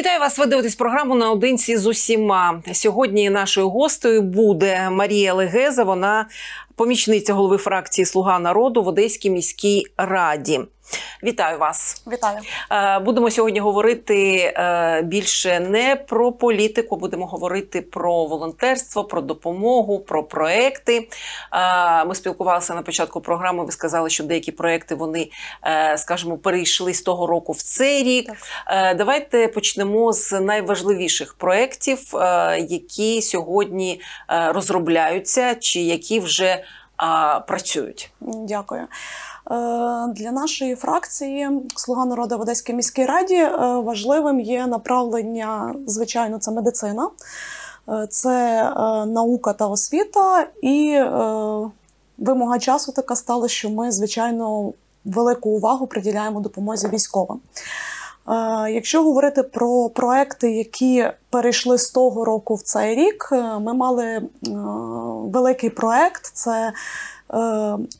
Вітаю вас. Ви дивитесь програму наодинці з усіма. Сьогодні нашою гостею буде Марія Легеза. Вона помічниця голови фракції Слуга народу в Одеській міській раді. Вітаю вас. Вітаю. Е, Будемо сьогодні говорити е, більше не про політику, будемо говорити про волонтерство, про допомогу, про проекти. Е, Ми спілкувалися на початку програми. Ви сказали, що деякі проекти вони, скажімо, перейшли з того року в цей рік. Так. Давайте почнемо з найважливіших проєктів, які сьогодні розробляються, чи які вже працюють. Дякую. Е, Для нашої фракції Слуга народу в Одеській міській раді е, важливим є направлення, звичайно, це медицина, Е, це наука та освіта, і вимога часу така стала, що ми, звичайно, велику увагу приділяємо допомозі військовим. Якщо говорити про проекти, які перейшли з того року в цей рік, ми мали великий проект. Це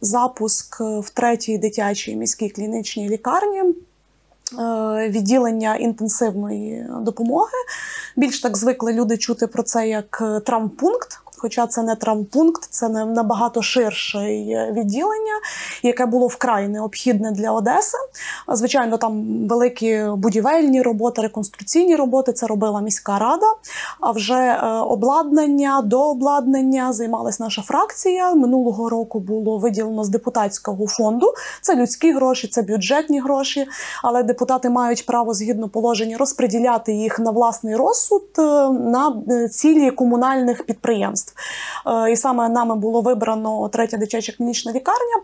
запуск в третій дитячій міській клінічній лікарні. е, Відділення інтенсивної допомоги. Більш так звикли люди чути про це як е, травмпункт. Хоча це не травмпункт, це не набагато ширше е, відділення, яке було вкрай необхідне для Одеси. Звичайно, там великі будівельні роботи, реконструкційні роботи. Це робила міська рада. А вже е, обладнання, дообладнання займалась наша фракція. Минулого року було виділено з депутатського фонду. Це людські гроші, це бюджетні гроші. Але депутати мають право згідно положення розподіляти їх на власний розсуд е, на цілі комунальних підприємств. Е, І саме нами було вибрано третя дитяча клінічна лікарня.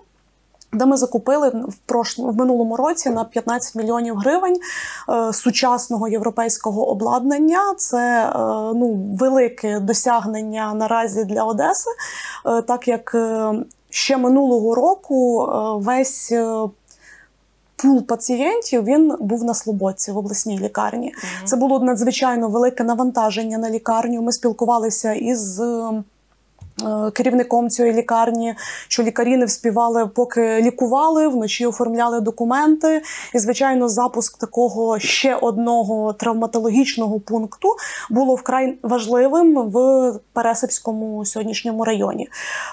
Де ми закупили в прошлому в минулому році на 15 мільйонів гривень е, сучасного європейського обладнання. Це е, ну велике досягнення наразі для Одеси, так як ще минулого року весь. Пул пацієнтів він був на Слободці в обласній лікарні. Це було надзвичайно велике навантаження на лікарню. Ми спілкувалися із е, керівником цієї лікарні, що лікарі не вспівали, поки лікували, вночі оформляли документи. І, звичайно, запуск такого ще одного травматологічного пункту було вкрай важливим в Пересипському сьогоднішньому районі.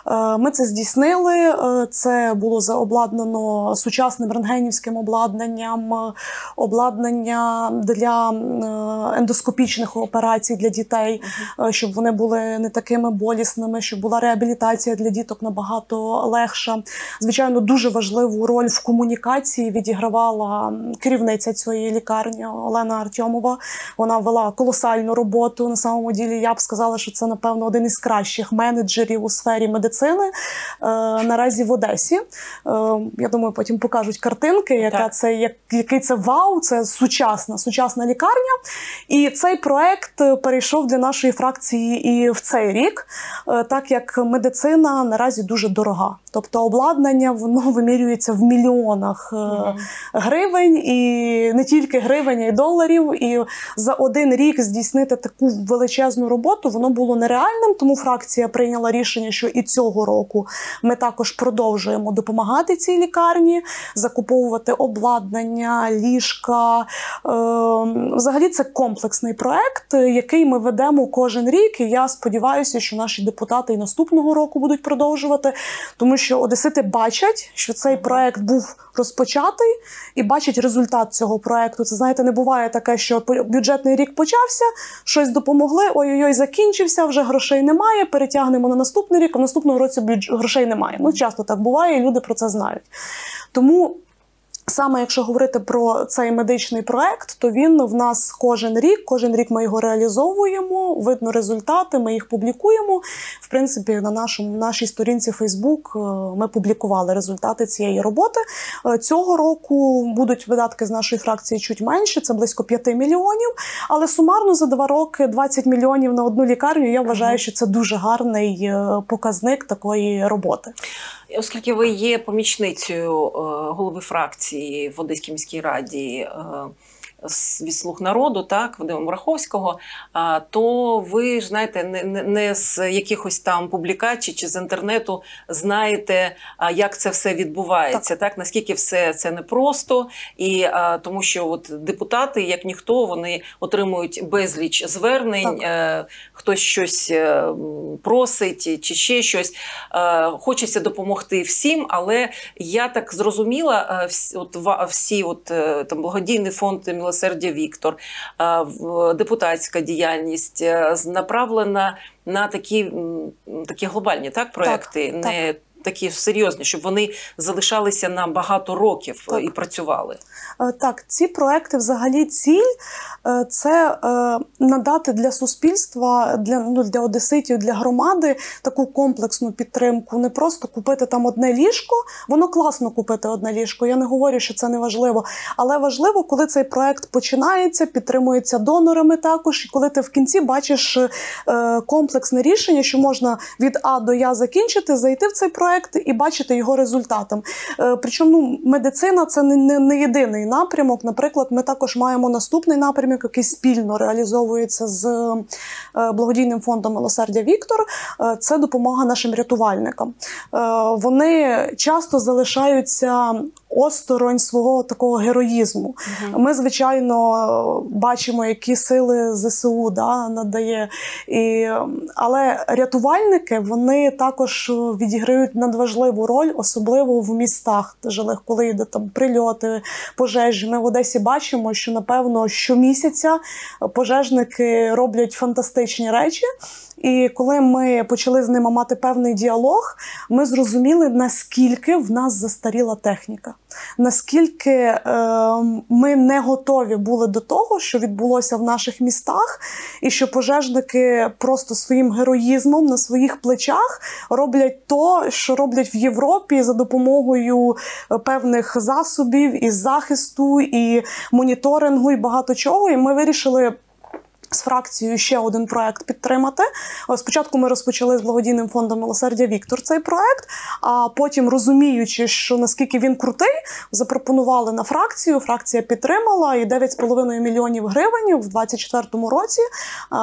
Е, Ми це здійснили. Е, Це було заобладнано сучасним рентгенівським обладнанням, е, обладнання для е, ендоскопічних операцій для дітей, е, щоб вони були не такими болісними, щоб була реабілітація для діток набагато легша. Звичайно, дуже важливу роль в комунікації відігравала керівниця цієї лікарні Олена Артьомова. Вона вела колосальну роботу. На самому ділі я б сказала, що це напевно один із кращих менеджерів у сфері медицини е, наразі в Одесі. Е, я думаю, потім покажуть картинки, яка Так. це як, який це вау, це сучасна, сучасна лікарня. І цей проект перейшов для нашої фракції і в цей рік, е, так як медицина наразі дуже дорога. Тобто обладнання воно вимірюється в мільйонах е, гривень, і не тільки гривень, а й доларів. І за один рік здійснити таку величезну роботу воно було нереальним. Тому фракція прийняла рішення, що і цього року ми також продовжуємо допомагати цій лікарні, закуповувати обладнання, ліжка. Е, Взагалі, це комплексний проект, який ми ведемо кожен рік. І я сподіваюся, що наші депутати і наступного року будуть продовжувати, тому що одесити бачать, що цей проект був розпочатий і бачать результат цього проекту. Це знаєте, не буває таке, що бюджетний рік почався, щось допомогли. Ой-ой-ой, закінчився, вже грошей немає. Перетягнемо на наступний рік, а в наступному році бюдж... грошей немає. Ну часто так буває, і люди про це знають. Тому Саме якщо говорити про цей медичний проект, то він в нас кожен рік. Кожен рік ми його реалізовуємо. Видно результати, ми їх публікуємо. В принципі, на нашому нашій сторінці Facebook е, ми публікували результати цієї роботи. Е, Цього року будуть видатки з нашої фракції чуть менше, це близько 5 мільйонів. Але сумарно за два роки 20 мільйонів на одну лікарню. Я вважаю, що це дуже гарний е, показник такої роботи. Оскільки ви є помічницею голови фракції в Одеській міській раді, е, від слуг народу, так, Вадима Мраховського, то ви ж знаєте, не, не, не з якихось там публікацій чи з інтернету знаєте, як це все відбувається, так, так наскільки все це непросто, і тому що от депутати, як ніхто, вони отримують безліч звернень, так. Е, хтось щось е, просить чи ще щось. Е, хочеться допомогти всім, але я так зрозуміла, от всі, от там благодійний фонд милосердя Віктор, депутатська діяльність направлена на такі такі глобальні так проекти. Так, не так такі серйозні, щоб вони залишалися на багато років так. і працювали. Е, так, ці проекти, взагалі, ціль е, це е, надати для суспільства, для ну, для одеситів, для громади таку комплексну підтримку. Не просто купити там одне ліжко. Воно класно купити одне ліжко. Я не говорю, що це не важливо. Але важливо, коли цей проект починається, підтримується донорами також, і коли ти в кінці бачиш комплексне рішення, що можна від А до Я закінчити, зайти в цей проект проект і бачити його результатом. Е, причому ну, медицина це не, не, не єдиний напрямок. Наприклад, ми також маємо наступний напрямок, який спільно реалізовується з е, благодійним фондом Милосердя Віктор. Е, це допомога нашим рятувальникам. Вони часто залишаються осторонь свого такого героїзму. Угу. Ми, звичайно, бачимо, які сили ЗСУ да, надає. І, Але рятувальники вони також відіграють надважливу роль, особливо в містах жилих, коли йде там прильоти, пожежі. Ми в Одесі бачимо, що напевно щомісяця пожежники роблять фантастичні речі. І коли ми почали з ними мати певний діалог, ми зрозуміли, наскільки в нас застаріла техніка, наскільки е, ми не готові були до того, що відбулося в наших містах, і що пожежники просто своїм героїзмом на своїх плечах роблять то, що роблять в Європі за допомогою е, певних засобів і захисту, і моніторингу, і багато чого. І ми вирішили з фракцією ще один проект підтримати. Спочатку ми розпочали з благодійним фондом милосердя Віктор цей проект. А потім, розуміючи, що наскільки він крутий, запропонували на фракцію. Фракція підтримала і 9,5 мільйонів гривень в 2024 році.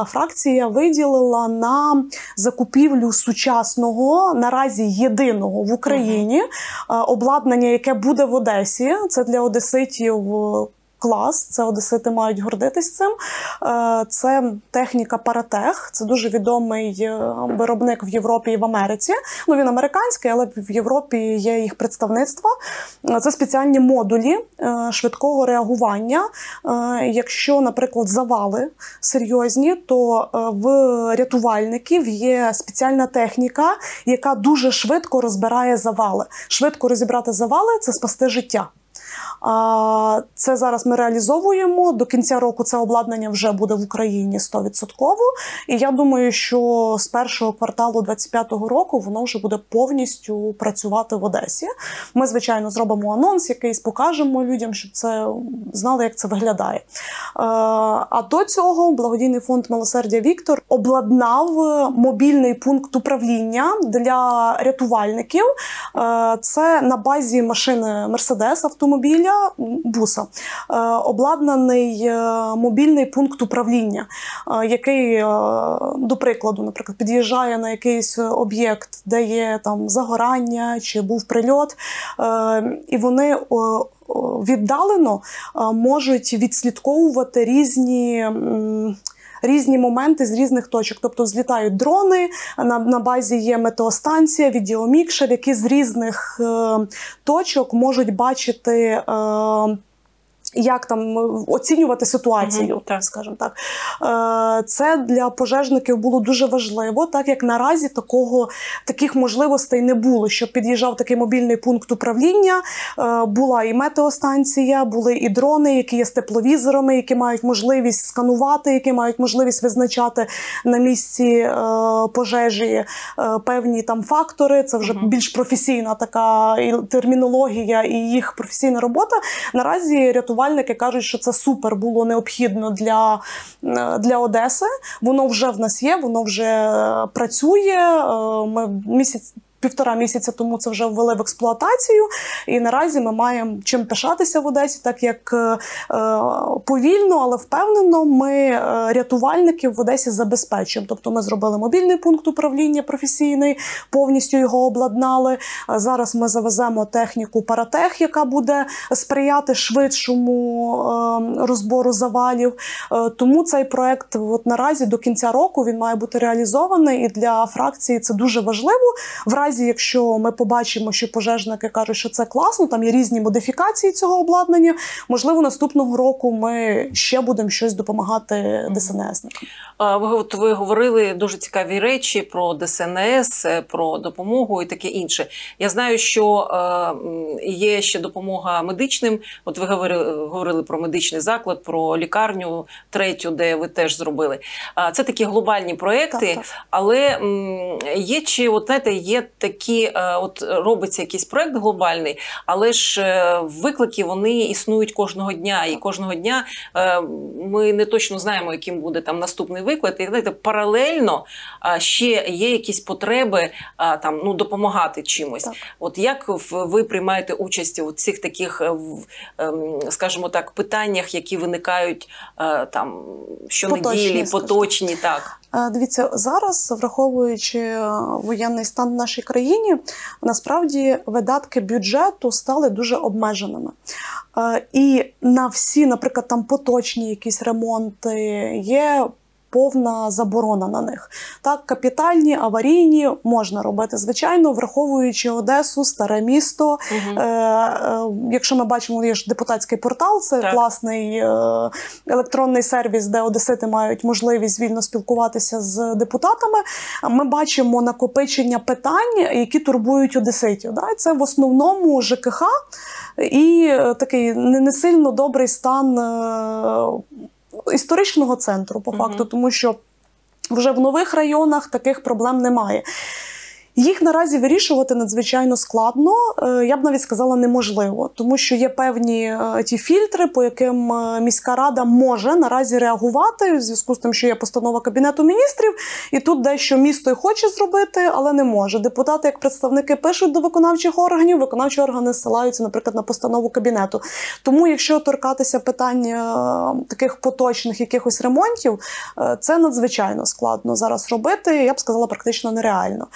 Фракція виділила на закупівлю сучасного наразі єдиного в Україні обладнання, яке буде в Одесі. Це для Одеситів клас. Це Одесити мають гордитись цим. Е, це техніка Паратех. Це дуже відомий е, виробник в Європі і в Америці. Ну він американський, але в Європі є їх представництво. Е, це спеціальні модулі швидкого реагування. Якщо, наприклад, завали серйозні, то в рятувальників є спеціальна техніка, яка дуже швидко розбирає завали. Швидко розібрати завали це спасти життя. Це зараз ми реалізовуємо. До кінця року це обладнання вже буде в Україні 100%. І я думаю, що з першого кварталу 2025 року воно вже буде повністю працювати в Одесі. Ми, звичайно, зробимо анонс, якийсь покажемо людям, щоб це знали, як це виглядає. А до цього благодійний фонд Милосердя Віктор обладнав мобільний пункт управління для рятувальників. Це на базі машини Мерседес автомобіля для буса е, обладнаний е, мобільний пункт управління, е, який, до прикладу, наприклад, під'їжджає на якийсь об'єкт, де є там загорання чи був прильот, і вони віддалено можуть відслідковувати різні різні моменти з різних точок. Тобто злітають дрони, на на базі є метеостанція, відеомікшер, які з різних е, точок можуть бачити. Е, як там е, оцінювати ситуацію, угу, так скажімо так. Е, це для пожежників було дуже важливо, так як наразі такого таких можливостей не було. Щоб під'їжджав такий мобільний пункт управління, е, була і метеостанція, були і дрони, які є з тепловізорами, які мають можливість сканувати, які мають можливість визначати на місці пожежі певні там фактори. Це вже угу. більш професійна така термінологія і їх професійна робота. Наразі рятувальники рятувальники кажуть, що це супер було необхідно для е, для Одеси. Воно вже в нас є, воно вже працює. Е, ми місяць півтора місяця тому це вже ввели в експлуатацію. І наразі ми маємо чим пишатися в Одесі, так як е, повільно, але впевнено, ми е, рятувальників в Одесі забезпечуємо. Тобто ми зробили мобільний пункт управління професійний, повністю його обладнали. Е, зараз ми завеземо техніку Паратех, яка буде сприяти швидшому е, розбору завалів. Е, тому цей проект от наразі до кінця року він має бути реалізований, і для фракції це дуже важливо. В разі, якщо ми побачимо, що пожежники кажуть, що це класно, там є різні модифікації цього обладнання. Можливо, наступного року ми ще будемо щось допомагати ДСНСникам. Ви от ви говорили дуже цікаві речі про ДСНС, е, про допомогу і таке інше. Я знаю, що е, є ще допомога медичним. От ви говорили, говорили про медичний заклад, про лікарню третю, де ви теж зробили. Це такі глобальні проекти, Так, так. але є чи от знаєте, є такі, е, от робиться якийсь проект глобальний, але ж е, виклики вони існують кожного дня, і кожного дня е, ми не точно знаємо, яким буде там наступний виклик. І знаєте, паралельно ще є якісь потреби там ну допомагати чимось. Так. От як ви приймаєте участь у цих таких, ем, скажімо так, питаннях, які виникають там щонеділі, Поточні, поточні, так. Е, Дивіться, зараз, враховуючи е, воєнний стан в нашій країні, насправді видатки бюджету стали дуже обмеженими. Е, І на всі, наприклад, там поточні якісь ремонти є. Повна заборона на них. Так, капітальні, аварійні можна робити, звичайно, враховуючи Одесу, старе місто. Угу. Е, е, якщо ми бачимо, є ж депутатський портал, це Так. класний е, електронний сервіс, де одесити мають можливість вільно спілкуватися з депутатами. Ми бачимо накопичення питань, які турбують одеситів. Да? Це в основному ЖКХ і е, такий не, сильно добрий стан е, історичного центру, по факту, тому що вже в нових районах таких проблем немає. Їх наразі вирішувати надзвичайно складно. е, Я б навіть сказала неможливо, тому що є певні е, ті фільтри, по яким е, міська рада може наразі реагувати в зв'язку з тим, що є постанова кабінету міністрів, і тут дещо місто й хоче зробити, але не може. Депутати, як представники, пишуть до виконавчих органів, виконавчі органи ссилаються, наприклад, на постанову кабінету. Тому, якщо торкатися питань таких поточних якихось ремонтів, це надзвичайно складно зараз робити. Я б сказала, практично нереально.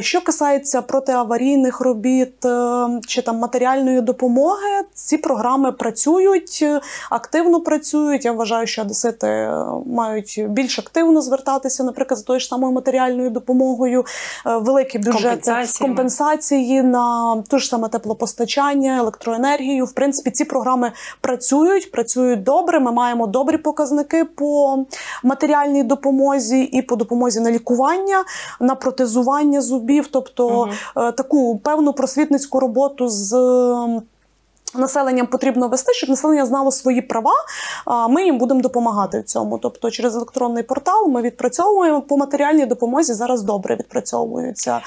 Що касається протиаварійних робіт е, чи там матеріальної допомоги, ці програми працюють е, активно працюють. Я вважаю, що одесити е, мають більш активно звертатися, наприклад, з тою ж самою матеріальною допомогою. Великі бюджети компенсації на те ж саме теплопостачання, електроенергію. В принципі, ці програми працюють, працюють добре. Ми маємо добрі показники по матеріальній допомозі і по допомозі на лікування, на протезування зубів, тобто Мгм. е, таку певну просвітницьку роботу з. Населенням потрібно вести, щоб населення знало свої права. Ми їм будемо допомагати в цьому. Тобто, через електронний портал ми відпрацьовуємо по матеріальній допомозі. Зараз добре відпрацьовуються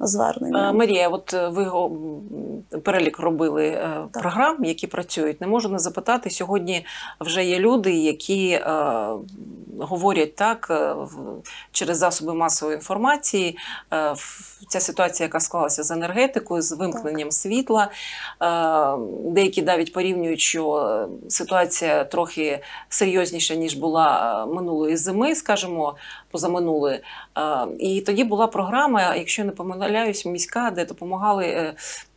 звернення. Е, Марія, от е, ви перелік робили е, Так. програм, які працюють. Не можу не запитати. Сьогодні вже є люди, які е, говорять так через засоби масової інформації. Е, ця ситуація, яка склалася з енергетикою, з вимкненням світла. Е, деякі навіть порівнюють, що ситуація трохи серйозніша ніж була е, минулої зими, скажімо, позаминулої. Е, І тоді була програма, якщо не помиляюсь, міська, де допомагали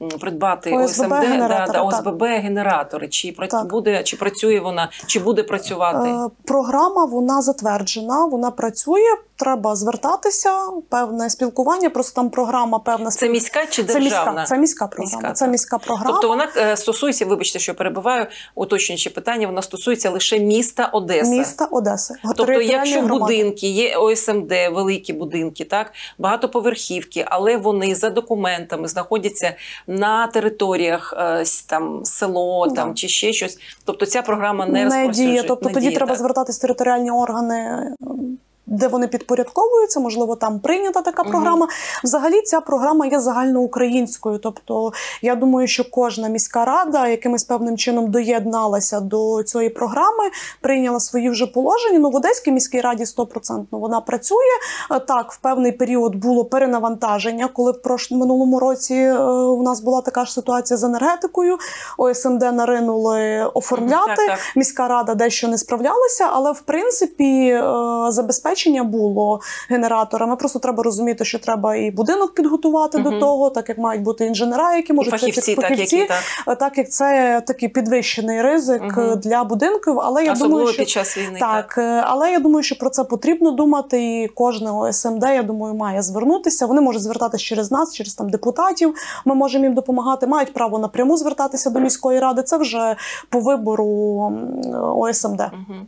придбати ОСББ ОСМД, да. ОСББ генератори. Чи прац- Так. буде, чи працює вона, чи буде працювати? Е, Програма вона затверджена, вона працює. Треба звертатися, певне спілкування. Просто там програма певна Це міська чи це міська, це міська програма. Міська, це міська програма. Тобто вона е, стосується, вибачте, що перебиваю, уточнюючи питання, вона стосується лише міста Одеса. міста Одеси. Тобто, якщо громади. будинки, є ОСМД, великі будинки, так багатоповерхівки, але вони за документами знаходяться на територіях е, там село Да. там чи ще щось. Тобто ця програма не, не діє. Тобто не тоді діє, треба так. звертатись в територіальні органи. Де вони підпорядковуються, можливо, там прийнята така програма. Взагалі, ця програма є загальноукраїнською. Тобто, я думаю, що кожна міська рада якимось певним чином доєдналася до цієї програми, прийняла свої вже положення. Ну, в Одеській міській раді 100% вона працює. Так, в певний період було перенавантаження, коли в прош... минулому році е, у нас була така ж ситуація з енергетикою. ОСМД наринули оформляти. Так, так. Міська рада дещо не справлялася, але в принципі е, забезпечення було генераторами. Просто треба розуміти, що треба і будинок підготувати Мгм. до того, так як мають бути інженера, які І можуть це фахівці, так, фахівці, які так. е, так як це такий підвищений ризик е, для будинків. Але я Особливо думаю, що під час війни. так, е, але я думаю, що про це потрібно думати, і кожне ОСМД, я думаю, має звернутися. Вони можуть звертатися через нас, через там депутатів. Ми можемо їм допомагати. Мають право напряму звертатися до міської ради. Це вже по вибору ОСМД. Мгм.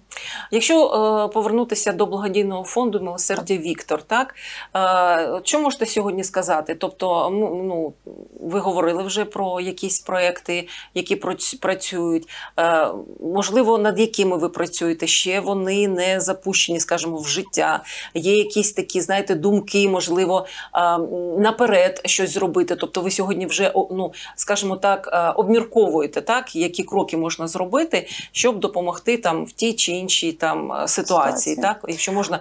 Якщо е, повернутися до благодійного фонду милосердя Віктор, так е, що можете сьогодні сказати? Тобто, ну, ну ви говорили вже про якісь проекти, які працюють. Е, можливо, над якими ви працюєте? Ще вони не запущені, скажімо, в життя. Є якісь такі, знаєте, думки, можливо, е, наперед щось зробити. Тобто, ви сьогодні вже ну, скажімо так, обмірковуєте, так, які кроки можна зробити, щоб допомогти там в тій чи іншій там ситуації, Ситуації. так? Якщо можна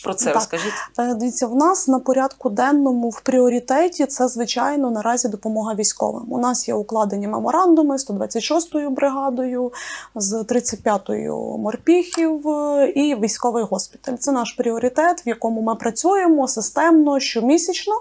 про це Так. розкажіть. Е, Дивіться, в нас на порядку денному в пріоритеті це звичайно наразі допомога військовим. У нас є укладені меморандуми з 126-ю бригадою, з 35-ю морпіхів е, і військовий госпіталь. Це наш пріоритет, в якому ми працюємо системно, щомісячно.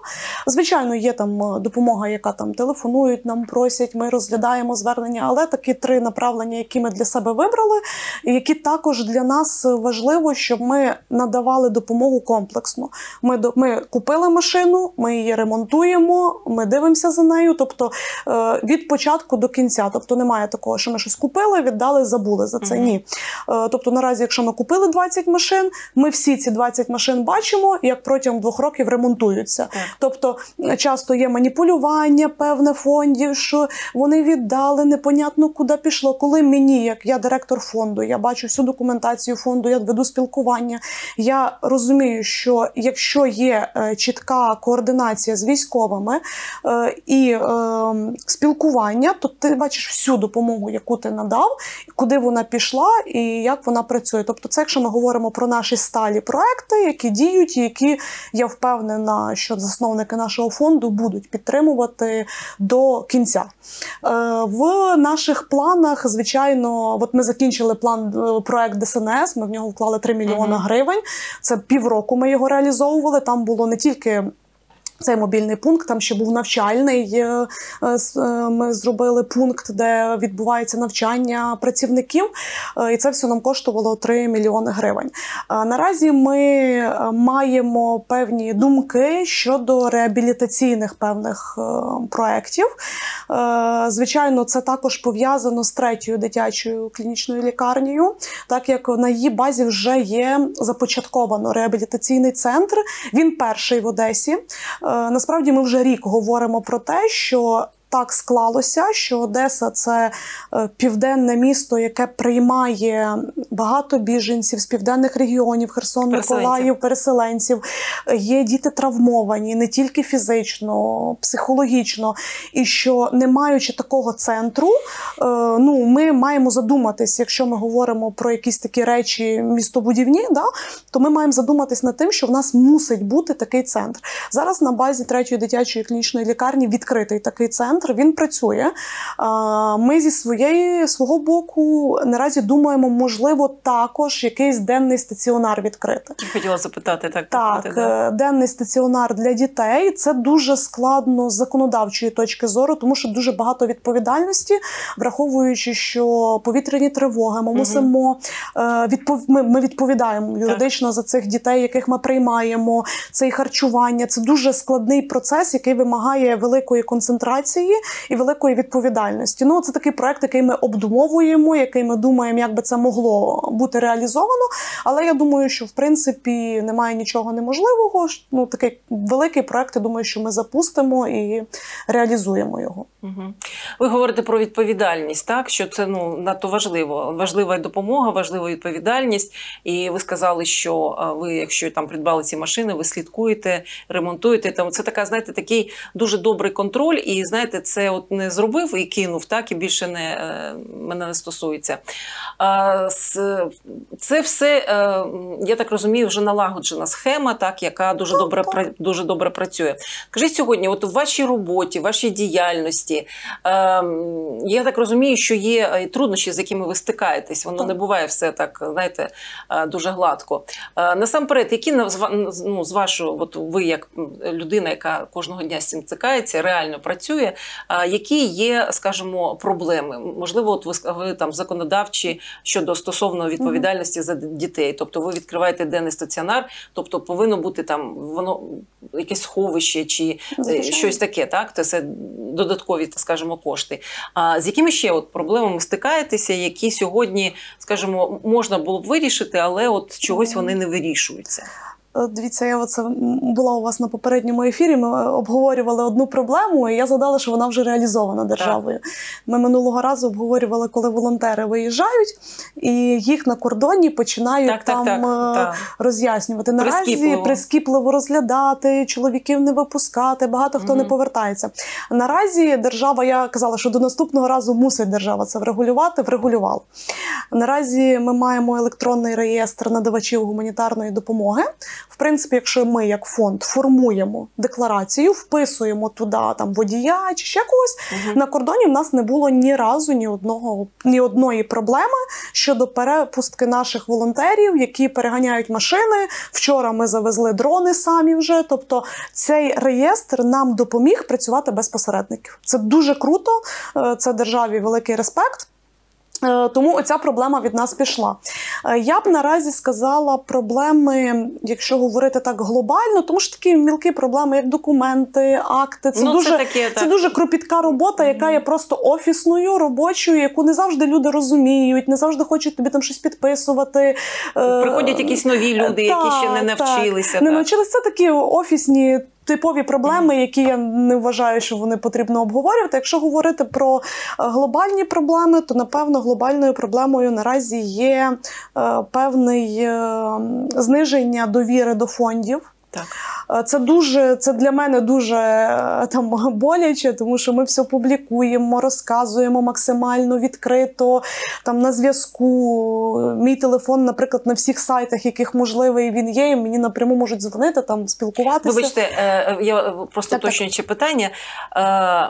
Звичайно, є там е, допомога, яка там телефонують, нам просять, ми розглядаємо звернення, але такі три направлення, які ми для себе вибрали, які також для нас важливо, щоб ми надавали допомогу комплексно. Ми до ми купили машину, ми її ремонтуємо, ми дивимося за нею. Тобто е, від початку до кінця. Тобто немає такого, що ми щось купили, віддали, забули за це. Мгм. Ні. Е, тобто, наразі, якщо ми купили 20 машин, ми всі ці 20 машин бачимо, як протягом двох років ремонтуються. Так. Тобто часто є маніпулювання певне фондів, що вони віддали, непонятно куди пішло. Коли мені, як я директор фонду, я бачу всю документацію фонду, я веду спілкування. Я розумію, що якщо є е, чітка координація з військовими е, і е, спілкування, то ти бачиш всю допомогу, яку ти надав, куди вона пішла і як вона працює. Тобто, це якщо ми говоримо про наші сталі проекти, які діють, які я впевнена, що засновники нашого фонду будуть підтримувати до кінця. Е, В наших планах, звичайно, от ми закінчили план проект ДСНС. Ми в нього вклали 3 мільйона Мгм. гривень. Це півроку ми його реалізовували. Там було не тільки. Цей мобільний пункт там ще був навчальний. е, е, е, Ми зробили пункт, де відбувається навчання працівників, і це все нам коштувало 3 мільйони гривень. Наразі ми маємо певні думки щодо реабілітаційних певних проєктів. Звичайно, це також пов'язано з третьою дитячою клінічною лікарнею, так як на її базі вже є започатковано реабілітаційний центр. Він перший в Одесі. Е, Насправді ми вже рік говоримо про те, що. Так склалося, що Одеса це е, південне місто, яке приймає багато біженців з південних регіонів, Херсон, Миколаїв, переселенців. Є діти травмовані не тільки фізично, психологічно. І що не маючи такого центру, е, ну ми маємо задуматись, якщо ми говоримо про якісь такі речі містобудівні, да, то ми маємо задуматись над тим, що в нас мусить бути такий центр. Зараз на базі третьої дитячої клінічної лікарні відкритий такий центр. Він працює. Ми зі своєї свого боку наразі думаємо, можливо, також якийсь денний стаціонар відкрити. Хотіла запитати так. Так, питати, да. е, денний стаціонар для дітей це дуже складно з законодавчої точки зору, тому що дуже багато відповідальності, враховуючи, що повітряні тривоги, ми мусимо е, відпов... ми, ми відповідаємо юридично за цих дітей, яких ми приймаємо. Це і харчування, це дуже складний процес, який вимагає великої концентрації. Амбіції і великої відповідальності. Ну, це такий проект, який ми обдумовуємо, який ми думаємо, як би це могло бути реалізовано. Але я думаю, що в принципі немає нічого неможливого. Ну, такий великий проект, я думаю, що ми запустимо і реалізуємо його. Ви говорите про відповідальність, так що це ну надто важливо. Важлива допомога, важлива відповідальність. І ви сказали, що ви, якщо там придбали ці машини, ви слідкуєте, ремонтуєте. Там це така, знаєте, такий дуже добрий контроль. І знаєте, це от не зробив і кинув, так і більше не е, мене не стосується. Це все, е, я так розумію, вже налагоджена схема, так яка дуже добре дуже добре працює. Скажіть сьогодні, от в вашій роботі, в вашій діяльності, ем, я так розумію, що є труднощі, з якими ви стикаєтесь. Воно не буває все так, знаєте, е, дуже гладко. Е, насамперед, які ну, з вашого, от ви як людина, яка кожного дня з цим стикається, реально працює, які є, скажімо, проблеми? Можливо, от ви, ви там законодавчі щодо стосовно відповідальності за дітей, тобто ви відкриваєте денний стаціонар, тобто повинно бути там воно якесь сховище чи Звичайно. щось таке, так це додаткові, так скажімо, кошти. А з якими ще от проблемами стикаєтеся, які сьогодні, скажімо, можна було б вирішити, але от чогось вони не вирішуються. Е, дивіться, я оце була у вас на попередньому ефірі. Ми обговорювали одну проблему, і я задала, що вона вже реалізована державою. Ми минулого разу обговорювали, коли волонтери виїжджають, і їх на кордоні починають так, там так, так, роз'яснювати. Наразі прискіпливо. прискіпливо розглядати, чоловіків не випускати. Багато хто угу. не повертається. Наразі держава, я казала, що до наступного разу мусить держава це врегулювати. Врегулювала. Наразі ми маємо електронний реєстр надавачів гуманітарної допомоги принципі, якщо ми, як фонд, формуємо декларацію, вписуємо туди там водія чи ще когось, угу. на кордоні в нас не було ні разу ні одного ні одної проблеми щодо перепустки наших волонтерів, які переганяють машини. Вчора ми завезли дрони самі вже. Тобто цей реєстр нам допоміг працювати без посередників. Це дуже круто. Е, це державі великий респект. Е, тому оця проблема від нас пішла. Е, я б наразі сказала проблеми, якщо говорити так глобально, тому що такі мілкі проблеми, як документи, акти. Це ну, дуже це, таке, це дуже кропітка робота, яка є просто офісною, робочою, яку не завжди люди розуміють, не завжди хочуть тобі там щось підписувати. Е, Приходять якісь нові люди, які ще не навчилися. Так. Не навчилися це такі офісні типові проблеми, які я не вважаю, що вони потрібно обговорювати. Якщо говорити про е, глобальні проблеми, то напевно глобальною проблемою наразі є певне е, зниження довіри до фондів. Так. Е, це дуже це для мене дуже е, там боляче, тому що ми все публікуємо, розказуємо максимально відкрито. Там на зв'язку. Мій телефон, наприклад, на всіх сайтах, яких можливий він є. і Мені напряму можуть дзвонити, там спілкуватися. Вибачте, е, я просто уточнюючи питання.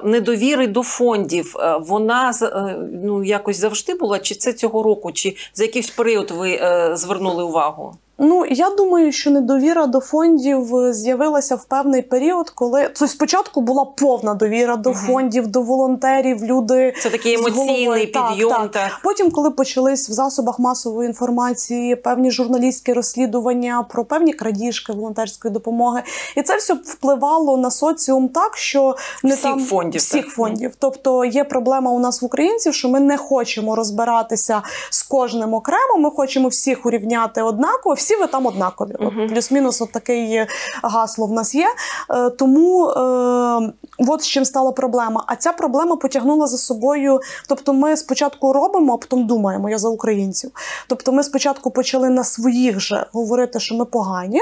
Недовіри до фондів. Вона ну якось завжди була, чи це цього року, чи за якийсь період ви звернули увагу? Ну я думаю, що недовіра до фондів е, з'явилася в певний період, коли це спочатку була повна довіра до угу. фондів, до волонтерів. Люди це такий емоційний підйом. Так, так. Потім, коли почались в засобах масової інформації певні журналістські розслідування про певні крадіжки волонтерської допомоги, і це все впливало на соціум так, що не всіх там фондів всіх так. фондів. Тобто є проблема у нас в українців, що ми не хочемо розбиратися з кожним окремо. Ми хочемо всіх урівняти однаково всі ви там однакові. Uh -huh. Плюс-мінус от таке гасло в нас є. Е, тому е, от з чим стала проблема. А ця проблема потягнула за собою. Тобто, ми спочатку робимо, а потім думаємо я за українців. Тобто, ми спочатку почали на своїх же говорити, що ми погані.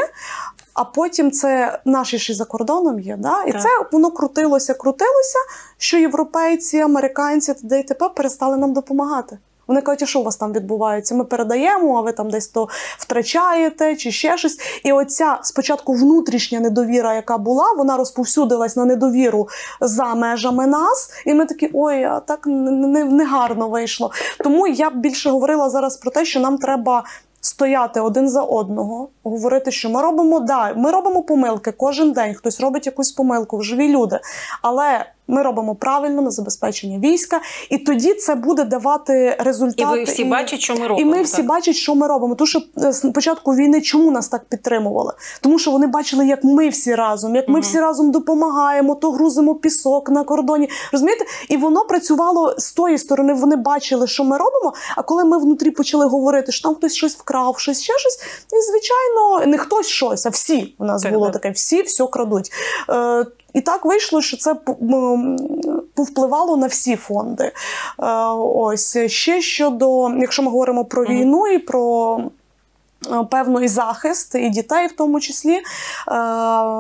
А потім це наші ж за кордоном є. Да? І так. це воно крутилося, крутилося, що європейці, американці т.д. і т.п. перестали нам допомагати. Вони кажуть, що у вас там відбувається? Ми передаємо, а ви там десь то втрачаєте чи ще щось. І оця спочатку внутрішня недовіра, яка була, вона розповсюдилась на недовіру за межами нас. І ми такі, ой, а так негарно не, не вийшло. Тому я більше говорила зараз про те, що нам треба. Стояти один за одного, говорити, що ми робимо да, ми робимо помилки кожен день. Хтось робить якусь помилку, живі люди. Але Ми робимо правильно на забезпечення війська, і тоді це буде давати результати. І ви всі бачать, що ми І ми всі так? бачать, що ми робимо. Тому що е, з початку війни чому нас так підтримували? Тому що вони бачили, як ми всі разом, як ми Мгм. всі разом допомагаємо, то грузимо пісок на кордоні. Розумієте? І воно працювало з тої сторони. Вони бачили, що ми робимо. А коли ми внутрі почали говорити, що там хтось щось вкрав, щось ще щось, і звичайно, не хтось щось, а всі у нас Так, було так. таке, всі все крадуть. Е, і так вийшло, що це повпливало на всі фонди. Е, ось ще щодо, якщо ми говоримо про війну і про. е, Певний захист і дітей, в тому числі. Е,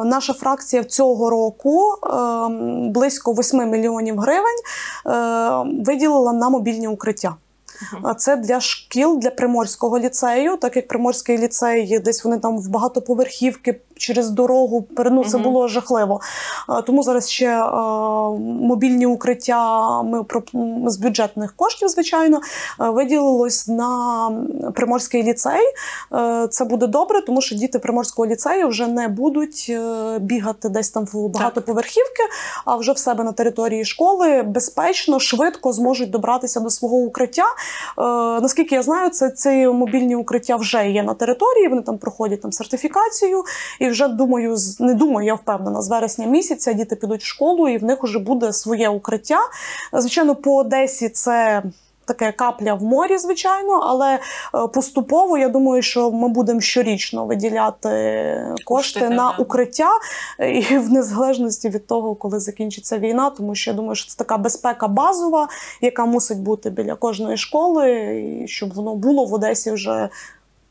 наша фракція цього року е, близько 8 мільйонів гривень е, виділила на мобільні укриття. А це для шкіл для приморського ліцею, так як приморський ліцей, десь вони там в багатоповерхівки через дорогу ну, це було жахливо. Тому зараз ще мобільні укриття ми з бюджетних коштів, звичайно, виділилось на приморський ліцей. Це буде добре, тому що діти приморського ліцею вже не будуть е, бігати десь там в багатоповерхівки, а вже в себе на території школи безпечно, швидко зможуть добратися до свого укриття. Е, наскільки я знаю, це ці мобільні укриття вже є на території. Вони там проходять там сертифікацію. І вже думаю, не думаю, я впевнена, з вересня місяця діти підуть в школу, і в них вже буде своє укриття. Звичайно, по Одесі це. Таке капля в морі, звичайно, але е, поступово я думаю, що ми будемо щорічно виділяти кошти Кошти, на укриття і в незалежності від того, коли закінчиться війна, тому що я думаю, що це така безпека базова, яка мусить бути біля кожної школи, і щоб воно було в Одесі вже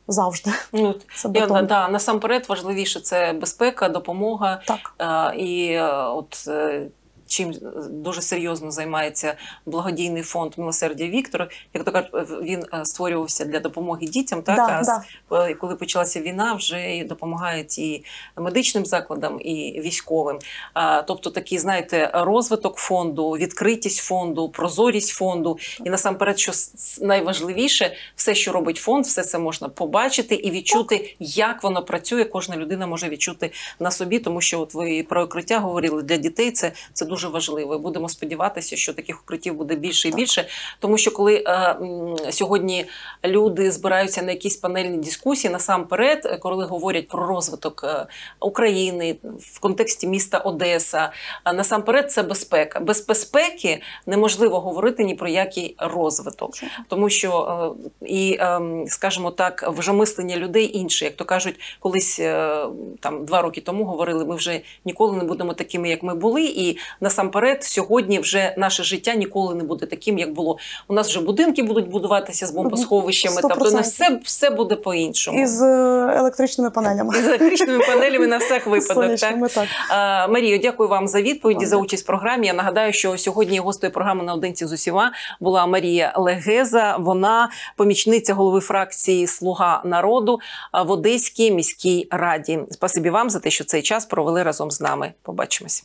завжди. Ну, я, на да, насамперед важливіше це безпека, допомога. Так. Е, І е, от е, чим дуже серйозно займається благодійний фонд милосердя Віктор. Як то кажуть, він е, створювався для допомоги дітям. Так Да, а да. е, коли почалася війна, вже допомагають і медичним закладам, і військовим. Тобто, такий, знаєте, розвиток фонду, відкритість фонду, прозорість фонду. І насамперед, що найважливіше, все, що робить фонд, все це можна побачити і відчути, як воно працює. Кожна людина може відчути на собі, тому що от ви про укриття говорили для дітей. Це, це дуже важливо. І будемо сподіватися, що таких укриттів буде більше і Так. більше. Тому що коли е, сьогодні люди збираються на якісь панельні дискусії, насамперед, е, коли говорять про розвиток е, України в контексті міста Одеса, е, насамперед це безпека. Без безпеки неможливо говорити ні про який розвиток, тому що е, і, ем, скажімо так, вже мислення людей інше. Як то кажуть, колись е, там два роки тому говорили, ми вже ніколи не будемо такими, як ми були. І насамперед, сьогодні вже наше життя ніколи не буде таким, як було. У нас вже будинки будуть будуватися з бомбосховищами. Тобто у все, все буде по-іншому. І з е, електричними панелями. І з електричними панелями на всяк випадок. Так? Так. А, Марію, дякую вам за відповіді, Вам за участь в програмі. Я нагадаю, що сьогодні гостею програми наодинці з усіма була Марія Легеза. Вона помічниця голови фракції Слуга народу в Одеській міській раді. Спасибі вам за те, що цей час провели разом з нами. Побачимось.